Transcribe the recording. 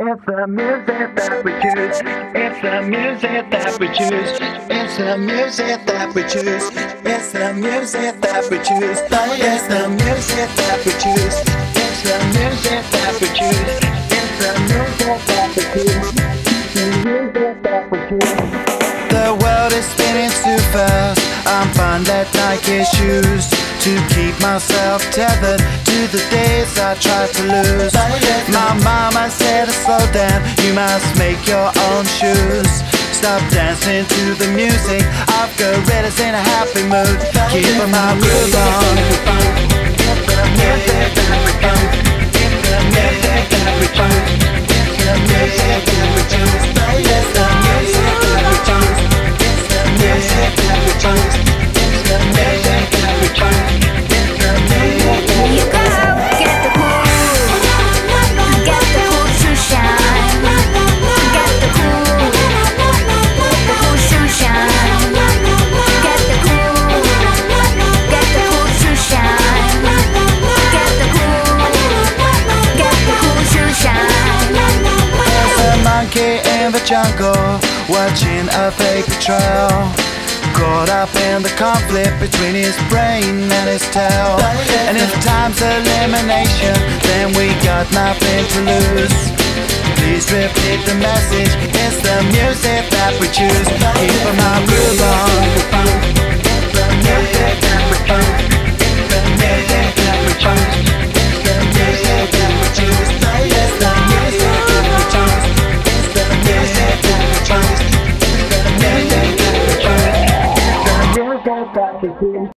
It's the music that we choose. It's the music that we choose. It's the music that we choose. It's the music that we choose. Oh it's the music that we choose. It's the music that we choose. It's the music that we choose. The music that we choose. The world is spinning too fast. I'm fine that Nike shoes to keep myself tethered to the days I tried to lose. Oh My mama said, down, you must make your own shoes. Stop dancing to the music. I've got gorillas in a happy mood. Keep my groove on. Jungle, watching a fake betrayal. Caught up in the conflict between his brain and his tail. And if time's elimination, then we got nothing to lose. Please repeat the message, it's the music that we choose. Keep Saya.